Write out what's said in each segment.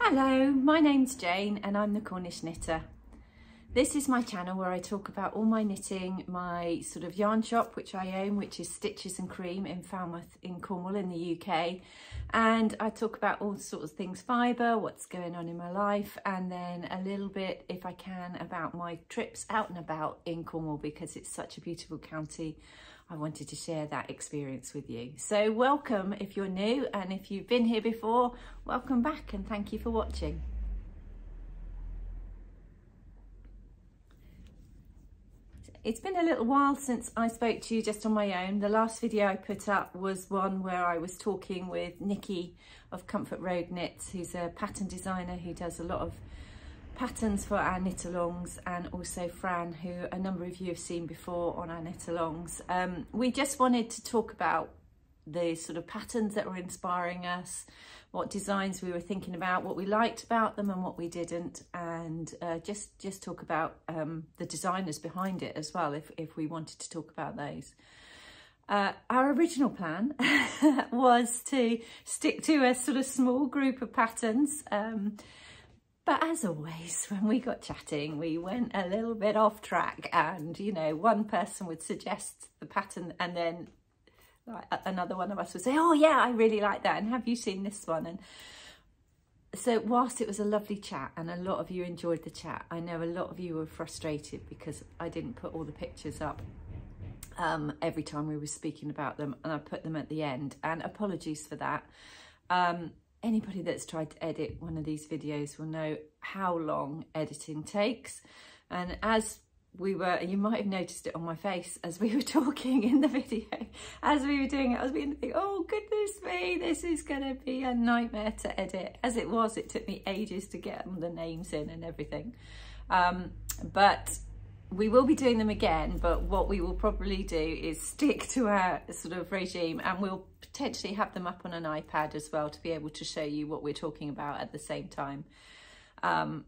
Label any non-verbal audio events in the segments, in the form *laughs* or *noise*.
Hello, my name's Jane and I'm the Cornish Knitter. This is my channel where I talk about all my knitting, my sort of yarn shop which I own, which is Stitches and Cream in Falmouth in Cornwall in the UK. And I talk about all sorts of things fibre, what's going on in my life, and then a little bit, if I can, about my trips out and about in Cornwall because it's such a beautiful county. I wanted to share that experience with you. So welcome if you're new and if you've been here before, welcome back and thank you for watching. It's been a little while since I spoke to you just on my own. The last video I put up was one where I was talking with Nikki of Comfort Road Knits, who's a pattern designer who does a lot of patterns for our knit-alongs and also Fran, who a number of you have seen before on our knit-alongs. Um, we just wanted to talk about the sort of patterns that were inspiring us, what designs we were thinking about, what we liked about them and what we didn't, and uh, just just talk about um, the designers behind it as well, if, if we wanted to talk about those. Uh, our original plan *laughs* was to stick to a sort of small group of patterns, um, but as always, when we got chatting, we went a little bit off track and, you know, one person would suggest the pattern and then like, another one of us would say, oh yeah, I really like that. And have you seen this one? And so whilst it was a lovely chat and a lot of you enjoyed the chat, I know a lot of you were frustrated because I didn't put all the pictures up um, every time we were speaking about them and I put them at the end and apologies for that. Um, anybody that's tried to edit one of these videos will know how long editing takes. And as we were, you might have noticed it on my face as we were *laughs* talking in the video, as we were doing it, I was think, oh goodness me, this is going to be a nightmare to edit. As it was, it took me ages to get the names in and everything. Um, but we will be doing them again, but what we will probably do is stick to our sort of regime and we'll potentially have them up on an iPad as well to be able to show you what we're talking about at the same time. Um,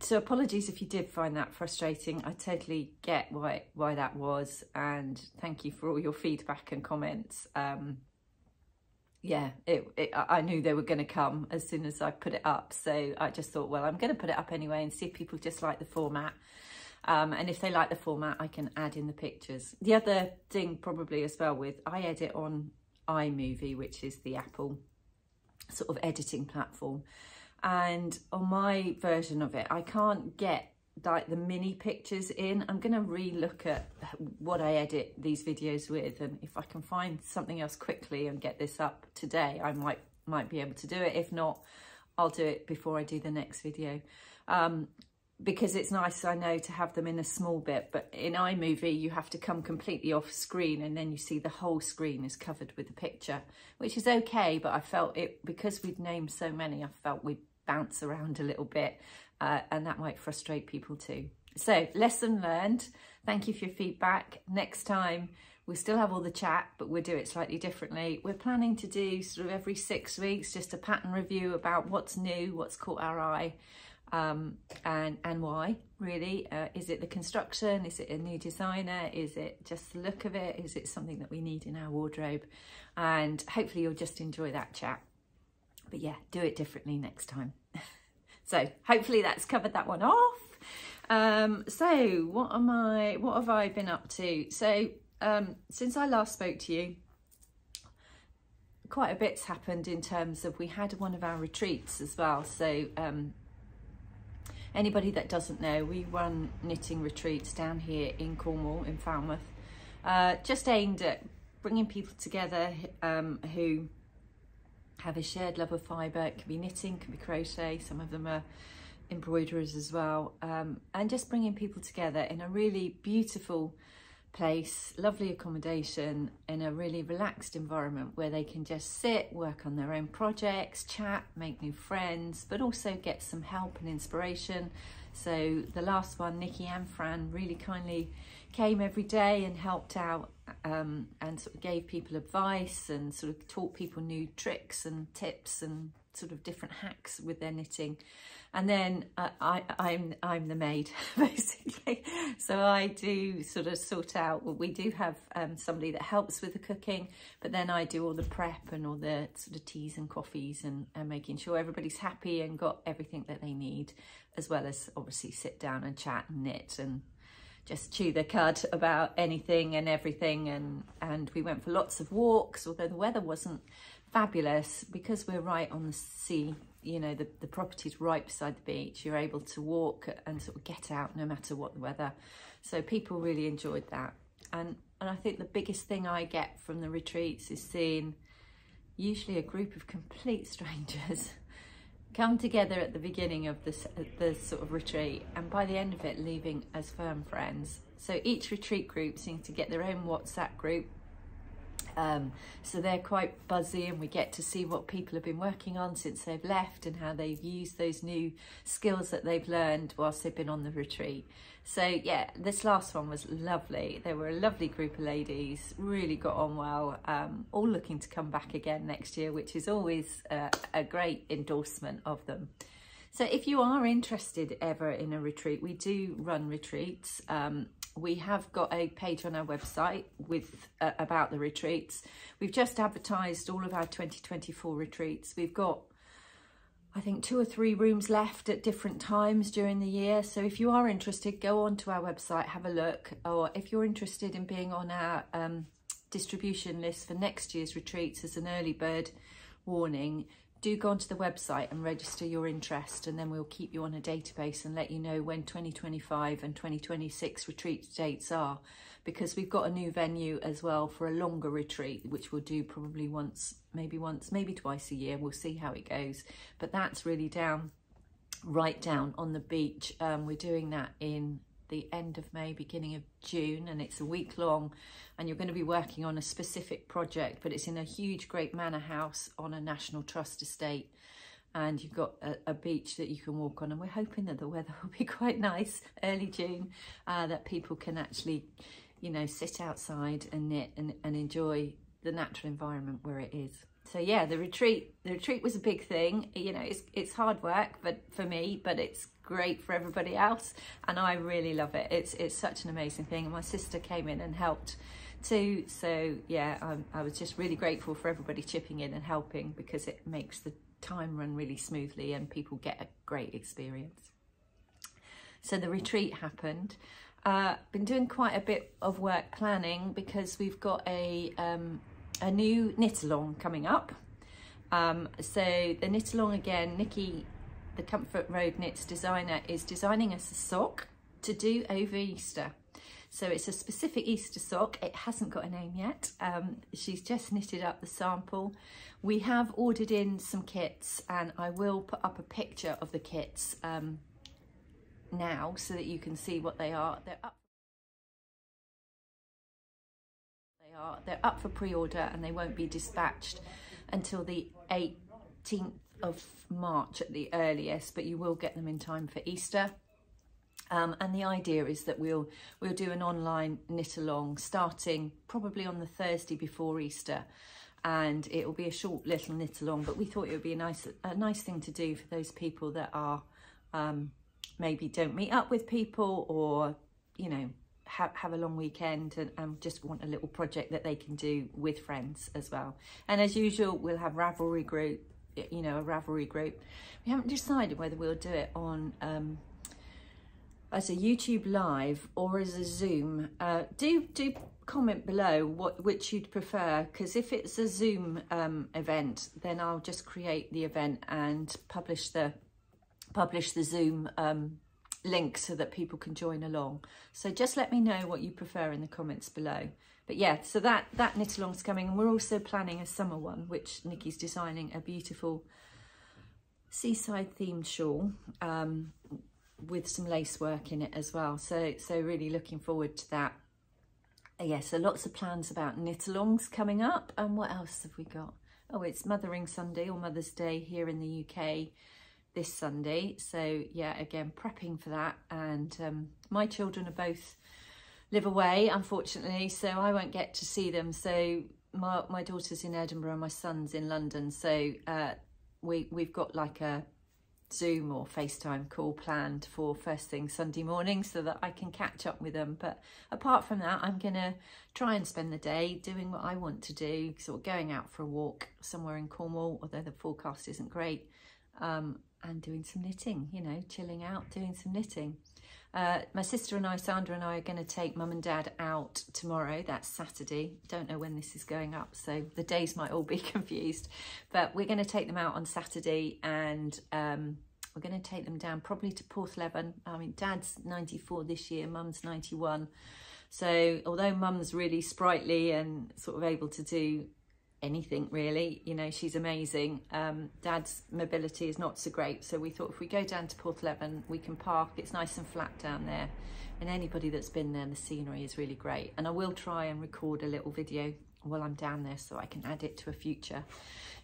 so apologies if you did find that frustrating. I totally get why why that was and thank you for all your feedback and comments. Um, yeah, it, it, I knew they were going to come as soon as I put it up. So I just thought, well, I'm going to put it up anyway and see if people just like the format. Um, and if they like the format, I can add in the pictures. The other thing probably as well with, I edit on iMovie, which is the Apple sort of editing platform. And on my version of it, I can't get like the mini pictures in. I'm to re-look at what I edit these videos with. And if I can find something else quickly and get this up today, I might might be able to do it. If not, I'll do it before I do the next video. Um, because it's nice, I know, to have them in a small bit, but in iMovie, you have to come completely off screen and then you see the whole screen is covered with the picture, which is okay, but I felt it, because we'd named so many, I felt we'd bounce around a little bit uh, and that might frustrate people too. So lesson learned. Thank you for your feedback. Next time, we still have all the chat, but we'll do it slightly differently. We're planning to do sort of every six weeks, just a pattern review about what's new, what's caught our eye, um, and, and why, really. Uh, is it the construction? Is it a new designer? Is it just the look of it? Is it something that we need in our wardrobe? And hopefully you'll just enjoy that chat. But yeah, do it differently next time. *laughs* so hopefully that's covered that one off. Um, so what am I, what have I been up to? So um, since I last spoke to you, quite a bit's happened in terms of we had one of our retreats as well. So um, anybody that doesn't know, we run knitting retreats down here in Cornwall, in Falmouth, uh, just aimed at bringing people together um, who have a shared love of fibre. It can be knitting, can be crochet, some of them are embroiderers as well. Um, and just bringing people together in a really beautiful place, lovely accommodation, in a really relaxed environment where they can just sit, work on their own projects, chat, make new friends, but also get some help and inspiration. So the last one, Nikki and Fran really kindly came every day and helped out um, and sort of gave people advice and sort of taught people new tricks and tips and sort of different hacks with their knitting. And then uh, I, I'm I'm the maid *laughs* basically. So I do sort of sort out well, we do have um, somebody that helps with the cooking but then I do all the prep and all the sort of teas and coffees and, and making sure everybody's happy and got everything that they need as well as obviously sit down and chat and knit and just chew the cud about anything and everything. And and we went for lots of walks although the weather wasn't fabulous. Because we're right on the sea you know the, the property's right beside the beach you're able to walk and sort of get out no matter what the weather. So people really enjoyed that. And and I think the biggest thing I get from the retreats is seeing usually a group of complete strangers *laughs* come together at the beginning of this the sort of retreat and by the end of it leaving as firm friends. So each retreat group seems to get their own WhatsApp group um, so they're quite buzzy and we get to see what people have been working on since they've left and how they've used those new skills that they've learned whilst they've been on the retreat. So yeah, this last one was lovely. They were a lovely group of ladies, really got on well, um, all looking to come back again next year, which is always a, a great endorsement of them. So if you are interested ever in a retreat, we do run retreats. Um, we have got a page on our website with uh, about the retreats. We've just advertised all of our 2024 retreats. We've got I think two or three rooms left at different times during the year. So if you are interested, go onto our website, have a look. Or if you're interested in being on our um, distribution list for next year's retreats as an early bird warning, do go onto the website and register your interest and then we'll keep you on a database and let you know when 2025 and 2026 retreat dates are. Because we've got a new venue as well for a longer retreat which we'll do probably once maybe once maybe twice a year. We'll see how it goes. But that's really down right down on the beach. Um, we're doing that in the end of May, beginning of June, and it's a week long. And you're going to be working on a specific project, but it's in a huge, great manor house on a National Trust estate. And you've got a, a beach that you can walk on. And we're hoping that the weather will be *laughs* quite nice early June, uh, that people can actually, you know, sit outside and knit and, and enjoy the natural environment where it is so yeah the retreat the retreat was a big thing. You know it's it's hard work but for me but it's great for everybody else and I really love it. It's it's such an amazing thing and my sister came in and helped too. So yeah I'm, I was just really grateful for everybody chipping in and helping because it makes the time run really smoothly and people get a great experience. So the retreat happened. Uh, been doing quite a bit of work planning because we've got a um, a new knit along coming up. Um, so the knit along again, Nikki, the Comfort Road Knits designer, is designing us a sock to do over Easter. So it's a specific Easter sock. It hasn't got a name yet. Um, she's just knitted up the sample. We have ordered in some kits and I will put up a picture of the kits um, now so that you can see what they are. They're up are. They're up for pre-order and they won't be dispatched until the 18th of March at the earliest, but you will get them in time for Easter. Um, and the idea is that we'll we'll do an online knit along starting probably on the Thursday before Easter and it will be a short little knit along but we thought it would be a nice a nice thing to do for those people that are um, maybe don't meet up with people or you know have, have a long weekend and, and just want a little project that they can do with friends as well. And as usual, we'll have Ravelry group, you know, a Ravelry group. We haven't decided whether we'll do it on um, as a YouTube live or as a Zoom. Uh, do do comment below what which you'd prefer because if it's a Zoom um, event, then I'll just create the event and publish the publish the Zoom um, link so that people can join along. So just let me know what you prefer in the comments below. But yeah, so that, that knit along's coming and we're also planning a summer one, which Nikki's designing a beautiful seaside themed shawl um, with some lace work in it as well. So, so really looking forward to that. Yeah, so lots of plans about knit alongs coming up. And what else have we got? Oh, it's Mothering Sunday or Mother's Day here in the UK this Sunday. So yeah, again, prepping for that. And um, my children are both live away, unfortunately, so I won't get to see them. So my, my daughter's in Edinburgh and my son's in London. So uh, we, we've got like a Zoom or FaceTime call planned for first thing Sunday morning so that I can catch up with them. But apart from that, I'm going to try and spend the day doing what I want to do, sort of going out for a walk somewhere in Cornwall, although the forecast isn't great, um, and doing some knitting, you know, chilling out, doing some knitting. Uh, my sister and I, Sandra and I, are going to take mum and dad out tomorrow. That's Saturday. Don't know when this is going up, so the days might all be *laughs* confused. But we're going to take them out on Saturday and um, we're going to take them down probably to Porthleven. I mean, dad's 94 this year, mum's 91. So although mum's really sprightly and sort of able to do anything really. You know, she's amazing. Um, Dad's mobility is not so great. So we thought if we go down to Porthleven, we can park. It's nice and flat down there. And anybody that's been there, the scenery is really great. And I will try and record a little video while I'm down there so I can add it to a future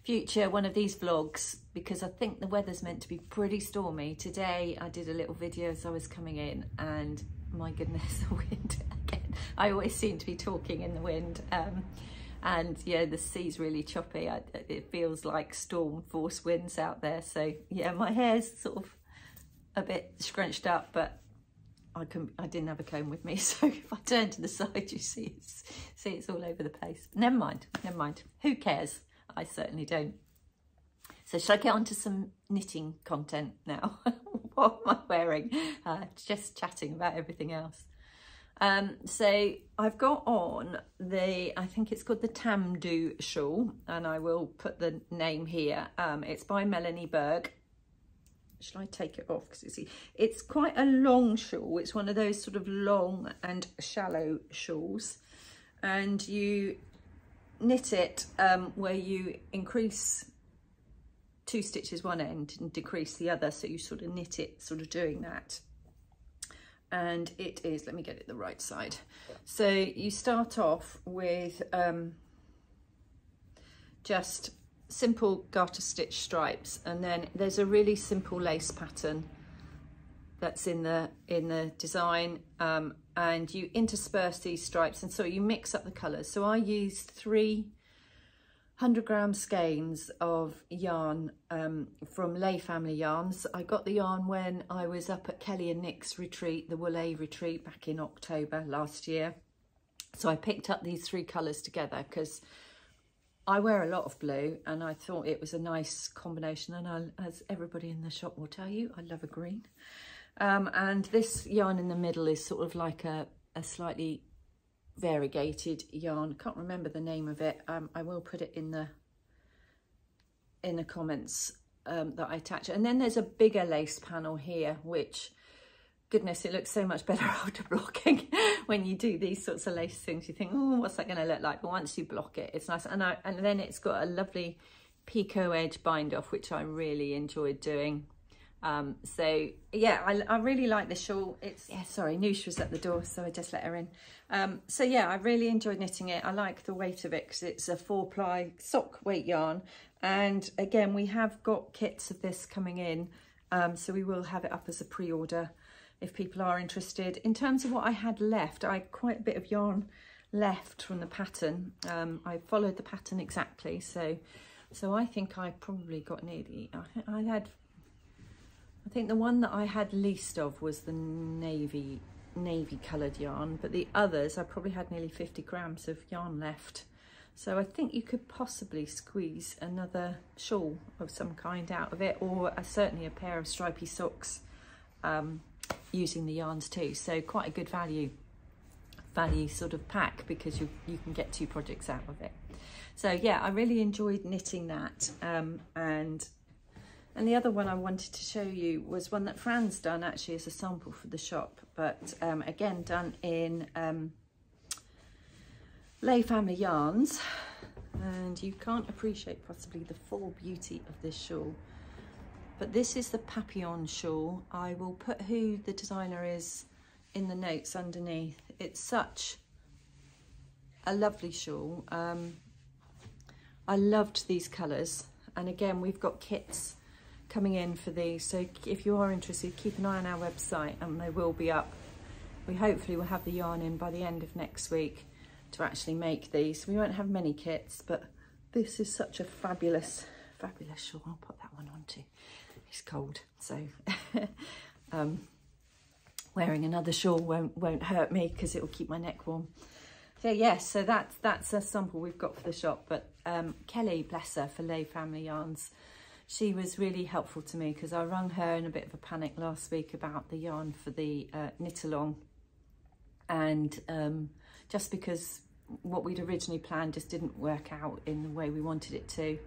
future one of these vlogs because I think the weather's meant to be pretty stormy. Today I did a little video as I was coming in and my goodness, *laughs* the wind *laughs* again. I always seem to be talking in the wind. Um, and yeah the sea's really choppy. I, it feels like storm force winds out there. So yeah my hair's sort of a bit scrunched up but I can I didn't have a comb with me. *laughs* So if I turn to the side you see it's see it's all over the place. Never mind never mind. Who cares? I certainly don't. So shall I get on to some knitting content now? *laughs* What am I wearing? Uh, just chatting about everything else um, so I've got on the, I think it's called the Tamdou shawl, and I will put the name here. Um, it's by Melanie Berg. Should I take it off? Because it's, it's quite a long shawl. It's one of those sort of long and shallow shawls. And you knit it um, where you increase two stitches one end and decrease the other. So you sort of knit it sort of doing that and it is, let me get it the right side. So you start off with um, just simple garter stitch stripes and then there's a really simple lace pattern that's in the in the design um, and you intersperse these stripes and so you mix up the colours. So I used three 100 gram skeins of yarn um, from Lay Family Yarns. I got the yarn when I was up at Kelly and Nick's retreat, the Woolay retreat back in October last year. So I picked up these three colours together because I wear a lot of blue and I thought it was a nice combination and I, as everybody in the shop will tell you, I love a green. Um, and this yarn in the middle is sort of like a, a slightly variegated yarn. Can't remember the name of it. Um, I will put it in the in the comments um, that I attach. And then there's a bigger lace panel here, which, goodness, it looks so much *laughs* better after blocking. *laughs* when you do these sorts of lace things, you think, oh, what's that going to look like? But once you block it, it's nice. And, I, and then it's got a lovely picot edge bind off, which I really enjoyed doing. Um, so yeah, I, I, really like the shawl. It's, yeah, sorry, Noosh was at the door, so I just let her in. Um, so yeah, I really enjoyed knitting it. I like the weight of it because it's a four ply sock weight yarn. And again, we have got kits of this coming in. Um, so we will have it up as a pre-order if people are interested. In terms of what I had left, I had quite a bit of yarn left from the pattern. Um, I followed the pattern exactly. So, so I think I probably got nearly, I, I had I think the one that I had least of was the navy navy coloured yarn, but the others, I probably had nearly 50 grams of yarn left. So I think you could possibly squeeze another shawl of some kind out of it, or a, certainly a pair of stripy socks um, using the yarns too. So quite a good value value sort of pack because you, you can get two projects out of it. So yeah, I really enjoyed knitting that um, and and the other one I wanted to show you was one that Fran's done actually as a sample for the shop, but um, again done in um, Lay Family Yarns. And you can't appreciate possibly the full beauty of this shawl. But this is the Papillon shawl. I will put who the designer is in the notes underneath. It's such a lovely shawl. Um, I loved these colours. And again, we've got kits coming in for these. So if you are interested, keep an eye on our website and they will be up. We hopefully will have the yarn in by the end of next week to actually make these. We won't have many kits, but this is such a fabulous, fabulous shawl. I'll put that one on too. It's cold, so *laughs* um, wearing another shawl won't won't hurt me because it will keep my neck warm. So yes, so that's that's a sample we've got for the shop. But um, Kelly, bless her, for Lay Family Yarns, she was really helpful to me because I rung her in a bit of a panic last week about the yarn for the uh, knit along, and um, just because what we'd originally planned just didn't work out in the way we wanted it to.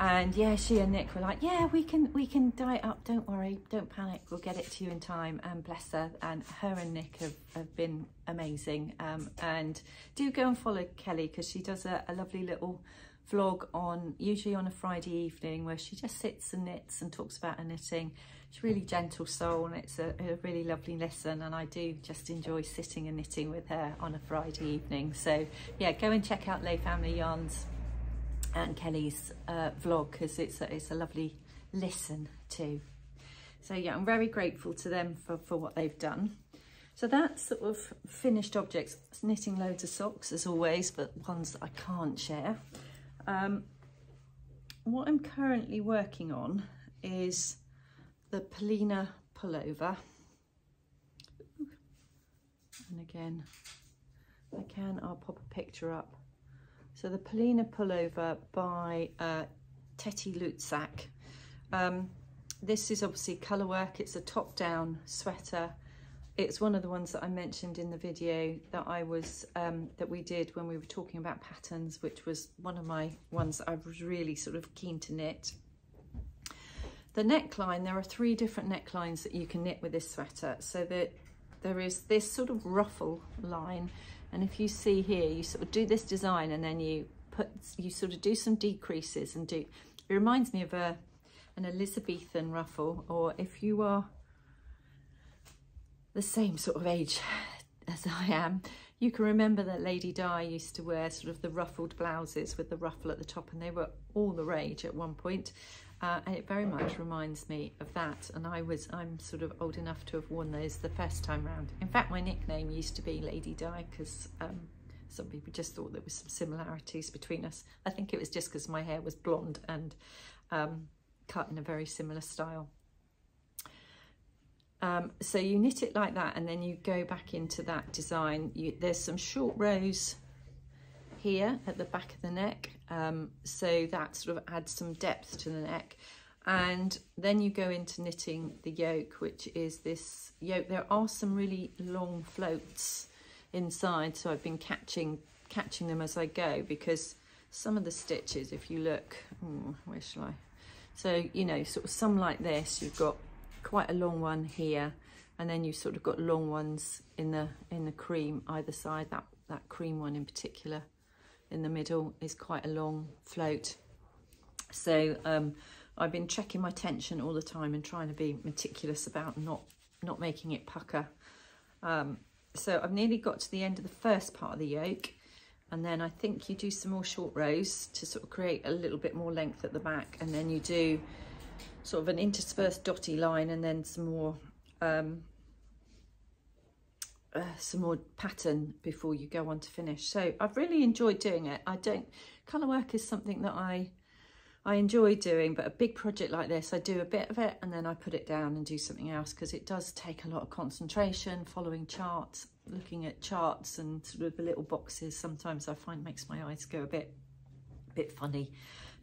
And yeah she and nick were like yeah we can we can dye it up. Don't worry. Don't panic. We'll get it to you in time. And bless her. And her and nick have, have been amazing. Um, and do go and follow kelly because she does a, a, lovely little vlog on usually on a friday evening where she just sits and knits and talks about her knitting she's really gentle soul and it's a, a really lovely listen and i do just enjoy sitting and knitting with her on a friday evening so yeah go and check out lay family yarns and Kelly's uh, vlog because it's a, it's a lovely listen too. So yeah, I'm very grateful to them for, for what they've done. So that's sort of finished objects. Knitting loads of socks as always, but ones that I can't share. Um, what I'm currently working on is the Polina pullover. And again, I can, I'll pop a picture up so the Polina pullover by uh, Teti Lutsak. Um, this is obviously colour work. It's a top-down sweater. It's one of the ones that I mentioned in the video that I was um, that we did when we were talking about patterns, which was one of my ones that I was really sort of keen to knit. The neckline, there are three different necklines that you can knit with this sweater. So that there is this sort of ruffle line and if you see here, you sort of do this design and then you put, you sort of do some decreases and do, it reminds me of a, an Elizabethan ruffle, or if you are the same sort of age as I am, you can remember that Lady Di used to wear sort of the ruffled blouses with the ruffle at the top and they were all the rage at one point. Uh, and it very much reminds me of that. And I was, I'm sort of old enough to have worn those the first time round. In fact, my nickname used to be Lady Di because um, some people just thought there was some similarities between us. I think it was just because my hair was blonde and um, cut in a very similar style. Um, so you knit it like that and then you go back into that design. You, there's some short rows here at the back of the neck. Um, so that sort of adds some depth to the neck. And then you go into knitting the yoke, which is this yoke. There are some really long floats inside. So I've been catching catching them as I go because some of the stitches, if you look, oh, where shall I? So, you know, sort of some like this, you've got quite a long one here and then you've sort of got long ones in the in the cream either side that that cream one in particular in the middle is quite a long float. So um, I've been checking my tension all the time and trying to be meticulous about not, not making it pucker. Um, so I've nearly got to the end of the first part of the yoke and then I think you do some more short rows to sort of create a little bit more length at the back and then you do sort of an interspersed dotty line and then some more um, uh, some more pattern before you go on to finish. So I've really enjoyed doing it. I don't, colour work is something that I I enjoy doing, but a big project like this, I do a bit of it and then I put it down and do something else because it does take a lot of concentration, following charts, looking at charts and sort of the little boxes. Sometimes I find makes my eyes go a bit, a bit funny.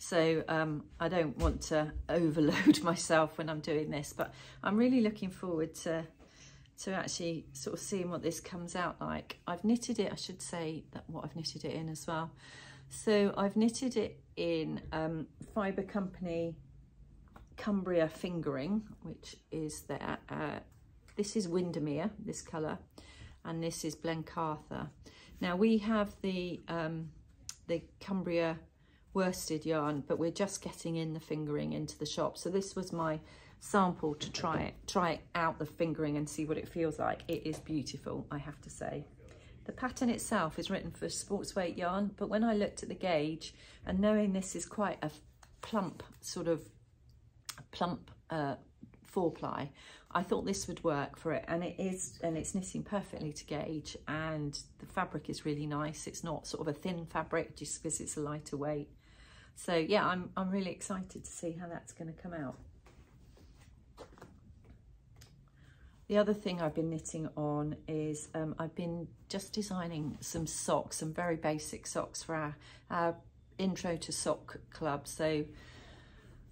So um, I don't want to *laughs* overload myself when I'm doing this, but I'm really looking forward to to actually sort of seeing what this comes out like. I've knitted it, I should say that what I've knitted it in as well. So I've knitted it in um, Fibre Company Cumbria Fingering, which is there. Uh, this is Windermere, this colour, and this is Blencathra. Now we have the um, the Cumbria worsted yarn, but we're just getting in the fingering into the shop. So this was my sample to try it, try out the fingering and see what it feels like. It is beautiful, I have to say. The pattern itself is written for sports weight yarn, but when I looked at the gauge and knowing this is quite a plump sort of plump uh, four ply, I thought this would work for it and it is and it's knitting perfectly to gauge and the fabric is really nice. It's not sort of a thin fabric just because it's a lighter weight. So yeah, I'm, I'm really excited to see how that's going to come out. The other thing I've been knitting on is um, I've been just designing some socks, some very basic socks for our, our intro to sock club. So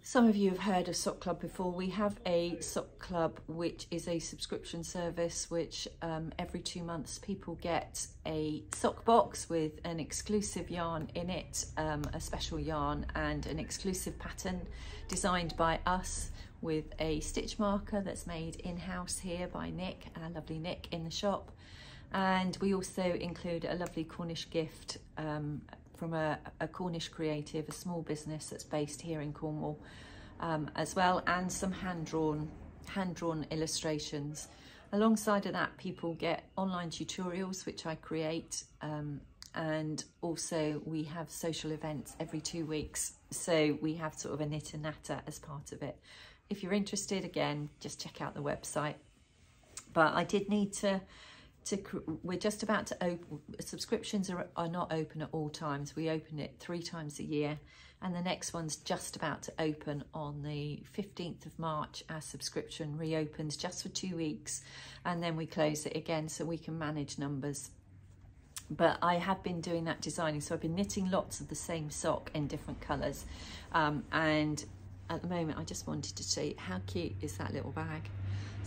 some of you have heard of Sock Club before. We have a Sock Club, which is a subscription service, which um, every two months people get a sock box with an exclusive yarn in it, um, a special yarn and an exclusive pattern designed by us with a stitch marker that's made in-house here by Nick, our lovely Nick in the shop. And we also include a lovely Cornish gift um, from a, a, Cornish creative, a small business that's based here in Cornwall um, as well, and some hand-drawn hand-drawn illustrations. Alongside of that, people get online tutorials, which I create, um, and also we have social events every two weeks. So we have sort of a knit and natter as part of it. If you're interested, again, just check out the website. But I did need to to, we're just about to open, subscriptions are, are not open at all times. We open it three times a year and the next one's just about to open on the 15th of March. Our subscription reopens just for two weeks and then we close it again so we can manage numbers. But I have been doing that designing, so I've been knitting lots of the same sock in different colours. Um, and at the moment, I just wanted to see how cute is that little bag.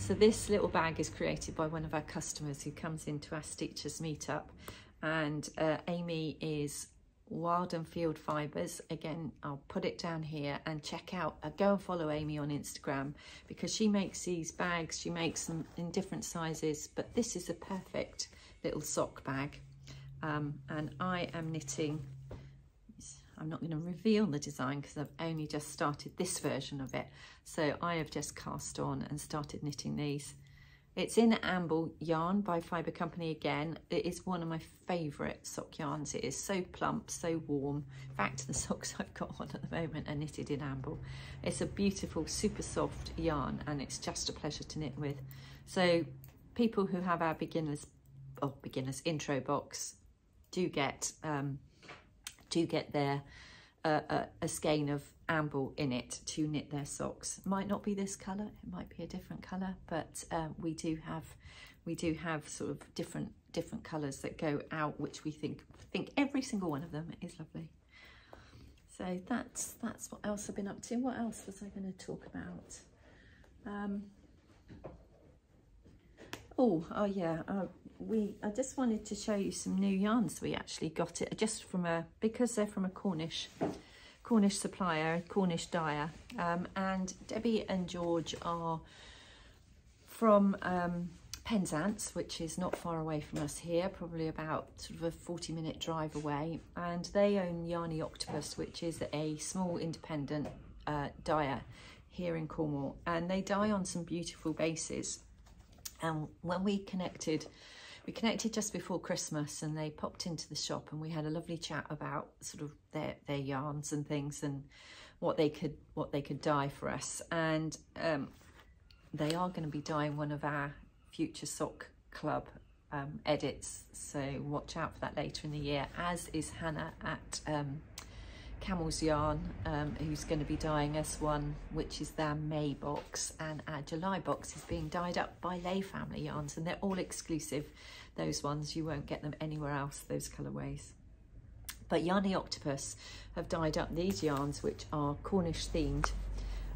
So this little bag is created by one of our customers who comes into our Stitchers meetup and uh, Amy is Wild and Field Fibres. Again, I'll put it down here and check out, uh, go and follow Amy on Instagram because she makes these bags, she makes them in different sizes, but this is a perfect little sock bag. Um, and I am knitting I'm not going to reveal the design because I've only just started this version of it. So I have just cast on and started knitting these. It's in Amble yarn by Fibre Company again. It is one of my favourite sock yarns. It is so plump, so warm. In fact, the *laughs* socks I've got on at the moment are knitted in Amble. It's a beautiful, super soft yarn and it's just a pleasure to knit with. So people who have our beginners, oh, beginners intro box do get um, do get their uh, a, a, skein of amble in it to knit their socks. Might not be this colour, it might be a different colour, but um, we do have we do have sort of different different colours that go out, which we think think every single one of them is lovely. So that's that's what else I've been up to. What else was I going to talk about? Um, oh, oh yeah. Uh, we I just wanted to show you some new yarns we actually got it just from a because they're from a Cornish Cornish supplier Cornish dyer um, and Debbie and George are from um, Penzance which is not far away from us here probably about sort of a 40 minute drive away and they own Yarny Octopus which is a small independent uh, dyer here in Cornwall and they dye on some beautiful bases and when we connected we connected just before Christmas and they popped into the shop and we had a lovely chat about sort of their, their yarns and things and what they could what they could dye for us. And um, they are going to be dyeing one of our future sock club um, edits. So watch out for that later in the year, as is Hannah at um, Camel's Yarn, um, who's going to be dyeing us one, which is their May box, and our July box is being dyed up by Lay Family Yarns, and they're all exclusive, those ones. You won't get them anywhere else, those colourways. But Yarny Octopus have dyed up these yarns, which are Cornish themed.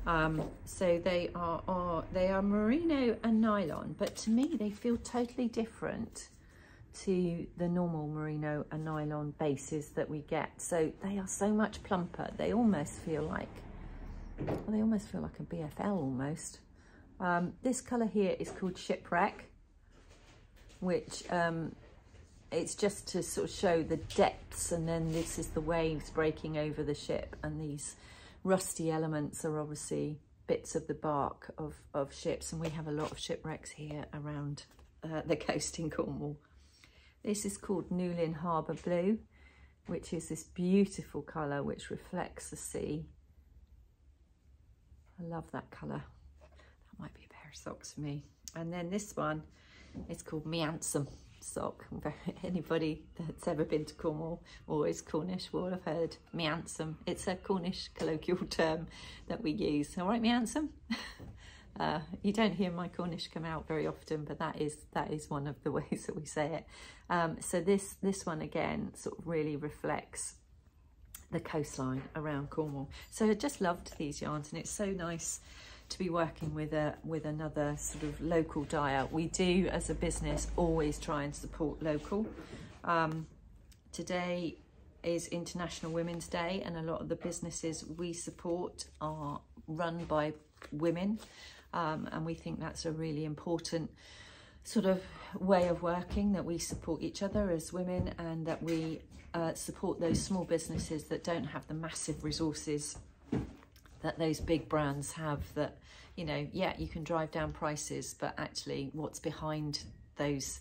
Um, so they are, are they are merino and nylon, but to me they feel totally different to the normal merino and nylon bases that we get. So they are so much plumper. They almost feel like, well, they almost feel like a BFL almost. Um, this colour here is called Shipwreck, which um, it's just to sort of show the depths and then this is the waves breaking over the ship and these rusty elements are obviously bits of the bark of, of ships and we have a lot of shipwrecks here around uh, the coast in Cornwall. This is called Newlyn Harbour Blue, which is this beautiful colour which reflects the sea. I love that colour. That might be a pair of socks for me. And then this one is called Meansome. sock. *laughs* Anybody that's ever been to Cornwall or is Cornish will have heard miansum. It's a Cornish colloquial term that we use. All right, miansum? *laughs* Uh, you don't hear my Cornish come out very often, but that is that is one of the *laughs* ways that we say it. Um, so this this one again sort of really reflects the coastline around Cornwall. So I just loved these yarns, and it's so nice to be working with a with another sort of local dyer. We do as a business always try and support local. Um, today is International Women's Day and a lot of the businesses we support are run by women um, and we think that's a really important sort of way of working that we support each other as women and that we uh, support those small businesses that don't have the massive resources that those big brands have that you know yeah you can drive down prices but actually what's behind those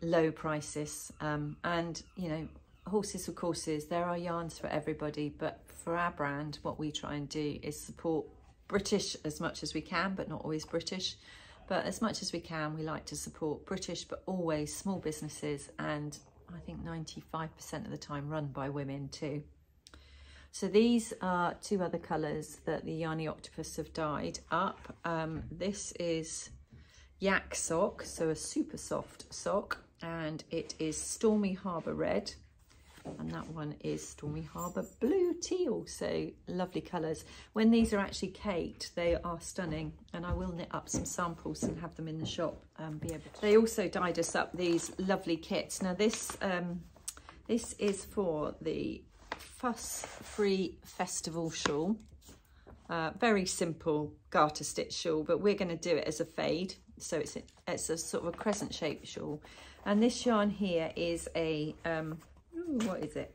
low prices um, and you know horses for courses there are yarns for everybody but for our brand what we try and do is support British as much as we can, but not always British. But as much as we can, we like to support British, but always small businesses and I think 95% of the time run by women too. So these are two other colours that the Yarny Octopus have dyed up. Um, this is Yak Sock, so a super soft sock, and it is Stormy Harbour Red and that one is Stormy Harbour Blue Teal, so lovely colours. When these are actually caked, they are stunning, and I will knit up some samples and have them in the shop. Um, be able to. They also dyed us up these lovely kits. Now this, um, this is for the Fuss Free Festival shawl. Uh, very simple garter stitch shawl, but we're going to do it as a fade. So it's a, it's a sort of a crescent shaped shawl. And this yarn here is a um, what is it?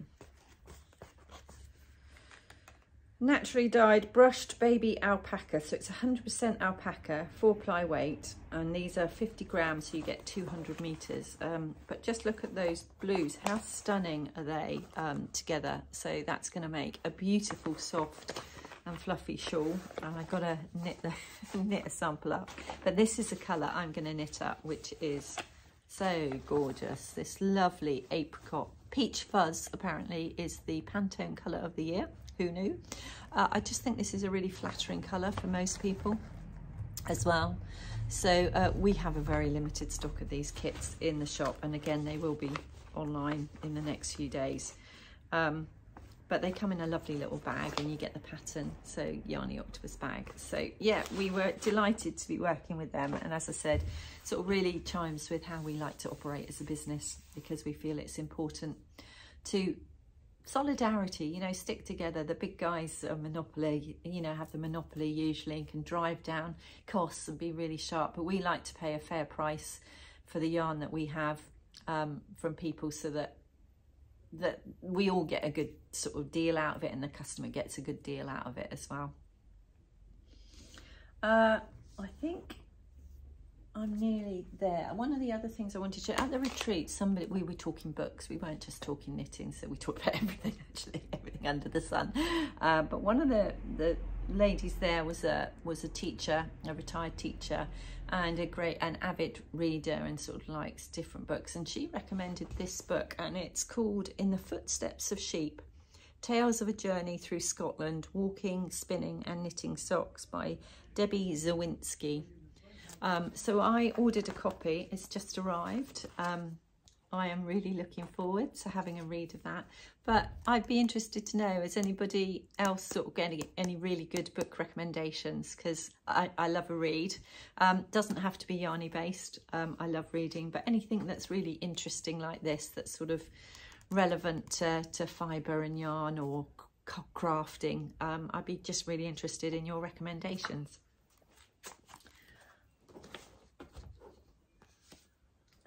Naturally dyed brushed baby alpaca. So it's 100% alpaca, four ply weight. And these are 50 grams, so you get 200 meters. Um, but just look at those blues. How stunning are they um, together? So that's gonna make a beautiful, soft and fluffy shawl. And I've got to knit, the, *laughs* knit a sample up. But this is the colour I'm gonna knit up, which is so gorgeous. This lovely apricot Peach Fuzz apparently is the Pantone colour of the year. Who knew? Uh, I just think this is a really flattering colour for most people as well. So uh, we have a very limited stock of these kits in the shop. And again, they will be online in the next few days. Um, but they come in a lovely little bag and you get the pattern. So Yarny Octopus bag. So yeah we were delighted to be working with them. And as I said sort of really chimes with how we like to operate as a business because we feel it's important to solidarity you know stick together. The big guys are monopoly you know have the monopoly usually and can drive down costs and be really sharp. But we like to pay a fair price for the yarn that we have um, from people so that that we all get a good sort of deal out of it and the customer gets a good deal out of it as well. Uh, I think I'm nearly there. One of the other things I wanted to, at the retreat, somebody, we were talking books. We weren't just talking knitting, so we talked *laughs* about everything, actually, everything under the sun. Uh, but one of the, the ladies there was a, was a teacher, a retired teacher, and a great an avid reader and sort of likes different books and she recommended this book and it's called In the Footsteps of Sheep Tales of a Journey Through Scotland Walking, Spinning and Knitting Socks by Debbie Zawinski. Um, so I ordered a copy, it's just arrived. Um, I am really looking forward to having a read of that. But I'd be interested to know, is anybody else sort of getting any really good book recommendations? Because I, I love a read. Um, doesn't have to be Yarny based. Um, I love reading, but anything that's really interesting like this, that's sort of relevant to, to fibre and yarn or crafting, um, I'd be just really interested in your recommendations.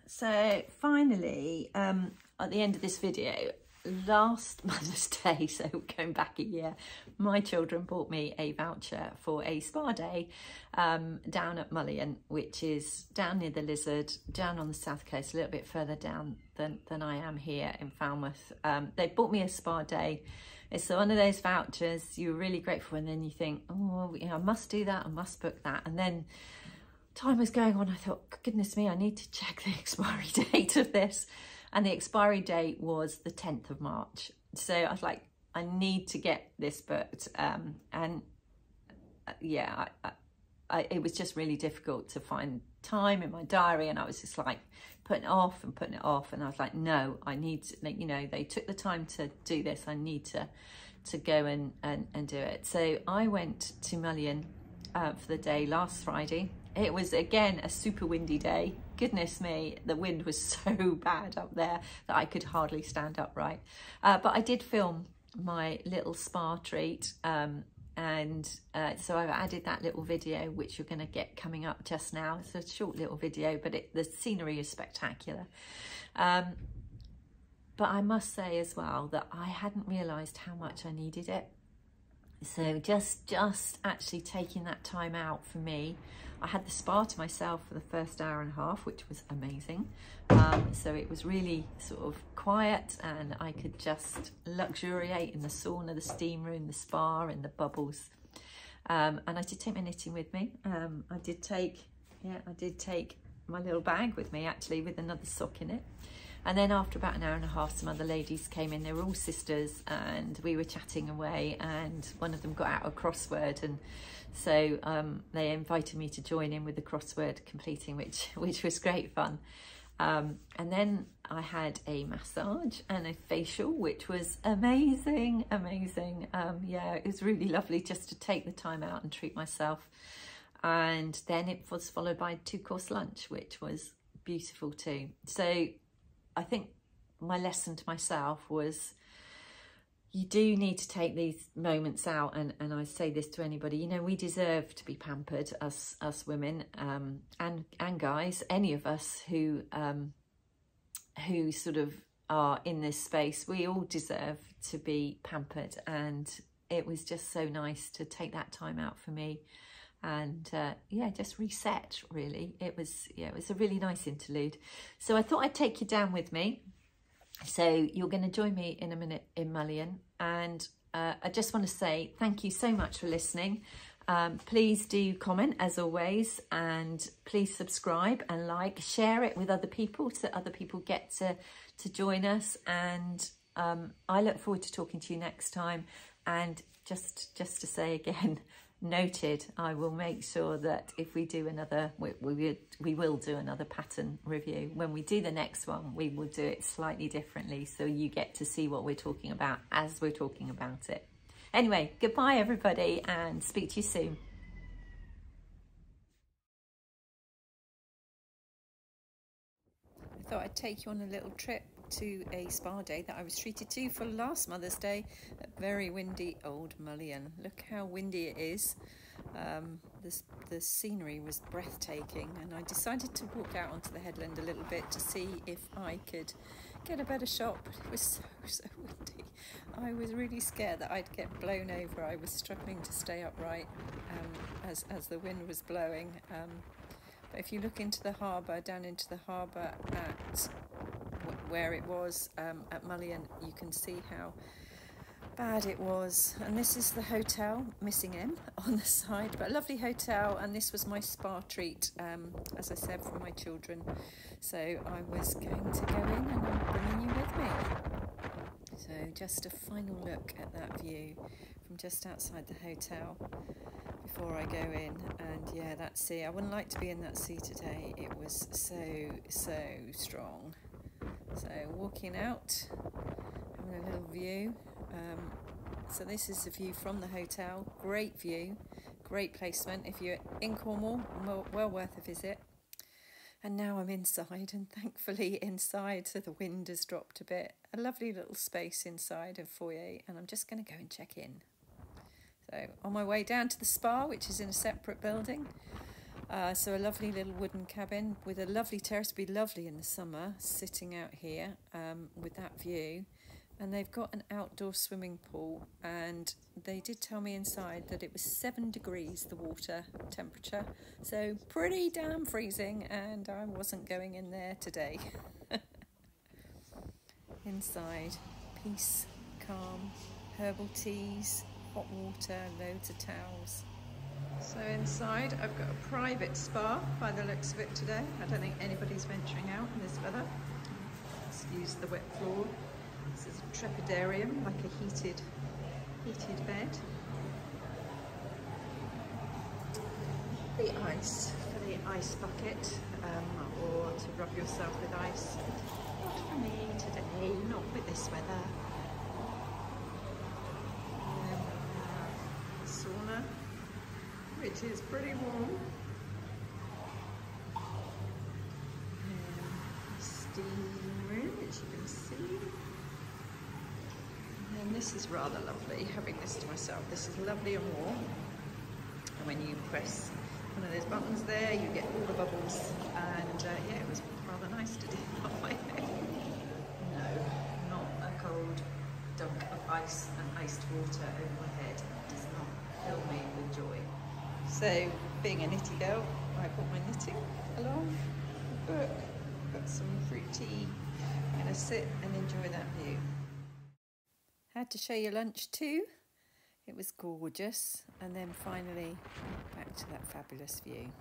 So finally, um, at the end of this video, last *laughs* Mother's Day, so going back a year, my children bought me a voucher for a spa day um, down at Mullion, which is down near the Lizard, down on the south coast, a little bit further down than, than I am here in Falmouth. Um, they bought me a spa day. It's one of those vouchers you're really grateful and then you think, oh, you know, I must do that, I must book that. And then time was going on, I thought, goodness me, I need to check the *laughs* expiry *laughs* date of this. And the expiry date was the 10th of March. So I was like, I need to get this booked. Um, and uh, yeah, I, I, it was just really difficult to find time in my diary. And I was just like putting it off and putting it off. And I was like, no, I need to, you know, they took the time to do this. I need to, to go and, and, and do it. So I went to Mullion uh, for the day last Friday. It was again a super windy day. Goodness me, the wind was *laughs* so bad up there that I could hardly stand upright. Uh, but I did film my little spa treat um, and uh, so I've added that little video which you're going to get coming up just now. It's a short little video but it, the scenery is spectacular. Um, but I must say as well that I hadn't realised how much I needed it. So just, just actually taking that time out for me. I had the spa to myself for the first hour and a half, which was amazing. Um, so it was really sort of quiet and I could just luxuriate in the sauna, the steam room, the spa and the bubbles. Um, and I did take my knitting with me. Um, I did take, yeah, I did take my little bag with me actually with another sock in it. And then after about an hour and a half, some other ladies came in. They were all sisters and we were chatting away and one of them got out a crossword and so um, they invited me to join in with the crossword completing, which, *laughs* which was great fun. Um, and then I had a massage and a facial, which was amazing, amazing. Um, yeah, it was really lovely just to take the time out and treat myself. And then it was followed by two course lunch, which was beautiful too. So I think my lesson to myself was you do need to take these moments out and, and I say this to anybody, you know, we deserve to be pampered, us us women um, and and guys, any of us who um, who sort of are in this space, we all deserve to be pampered. And it was just so nice to take that time out for me and uh, yeah, just reset really. It was, yeah, it was a really nice interlude. So I thought I'd take you down with me. So you're going to join me in a minute in Mullion and uh, I just want to say thank you so much for listening. Um, please do comment as always and please subscribe and like, share it with other people so other people get to, to join us and um, I look forward to talking to you next time and just just to say again *laughs* noted. I will make sure that if we do another we, we, we will do another pattern review. When we do the next one we will do it slightly differently so you get to see what we're talking about as we're talking about it. Anyway goodbye everybody and speak to you soon. I thought I'd take you on a little trip to a spa day that I was treated to for last Mother's Day at very windy Old Mullion. Look how windy it is. Um, the scenery was breathtaking and I decided to walk out onto the headland a little bit to see if I could get a better shot but it was so *laughs* so windy I was really scared that I'd get blown over I was struggling to stay upright um, as, as the wind was blowing um, but if you look into the harbour down into the harbour at where it was um, at Mullion, you can see how bad it was. And this is the hotel, missing M *laughs* on the side, but a lovely hotel. And this was my spa treat, um, as I said, for my children. So I was going to go in and I'm bringing you with me. So just a final look at that view from just outside the hotel before I go in and yeah that sea I wouldn't like to be in that sea today it was so so strong so walking out, having a little view. Um, so this is the view from the hotel. Great view, great placement. If you're in Cornwall, well, well worth a visit. And now I'm inside, and *laughs* thankfully inside, so the wind has dropped a bit. A lovely little space inside of foyer, and I'm just going to go and check in. So on my way down to the spa, which is in a separate building, uh, so a lovely little wooden cabin with a lovely terrace, to be lovely in the summer, sitting out here um, with that view. And they've got an outdoor swimming pool and they did tell me inside that it was seven degrees, the water temperature. So pretty damn freezing and I wasn't going in there today. *laughs* inside, peace, calm, herbal teas, hot water, loads of towels. So inside I've got a private spa by the looks of it today. I don't think anybody's venturing out in this weather. Let's use the wet floor. This is a trepidarium, like a heated, heated bed. The ice for the ice bucket um, or to rub yourself with ice. Not for me today, not with this weather. sauna, which is pretty warm. And steam room, as you can see. And this is rather lovely, having this to myself. This is lovely and warm. And when you press one of those buttons there, you get all the bubbles. And uh, yeah, it was rather nice to *laughs* do that my No, not a cold dunk of ice and iced water over my head does not fill me with joy. So, being a nitty girl, I brought my knitting along, a book, got some fruit tea. I'm to sit and enjoy that view. Had to show you lunch too. It was gorgeous. And then finally back to that fabulous view.